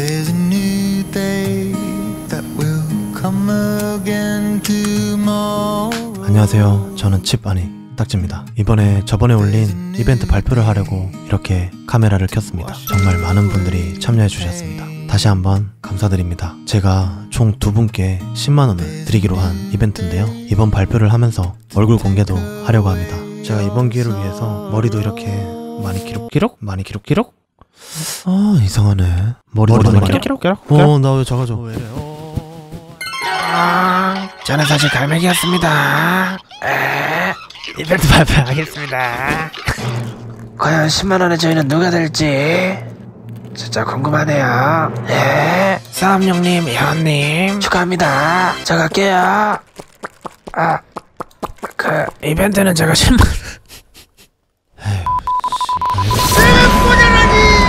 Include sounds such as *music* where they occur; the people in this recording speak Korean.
There's a new day that will come again tomorrow. 안녕하세요. 저는 칩아니 딱지입니다. 이번에 저번에 올린 이벤트 발표를 하려고 이렇게 카메라를 켰습니다. 정말 많은 분들이 참여해 주셨습니다. 다시 한번 감사드립니다. 제가 총 두 분께 10만원을 드리기로 한 이벤트인데요. 이번 발표를 하면서 얼굴 공개도 하려고 합니다. 제가 이번 기회를 위해서 머리도 이렇게 많이 기록 기록? 많이 기록 기록? 아 이상하네 머리도 기록 어나 왜 작아져? 저는 사실 갈매기였습니다. 에, 이벤트 발표하겠습니다. 과연 10만원의 저희는 누가 될지 진짜 궁금하네요. 예, 사업용님, 회원님 축하합니다. 저 갈게요. 아, 그 이벤트는 제가 *laughs* 10만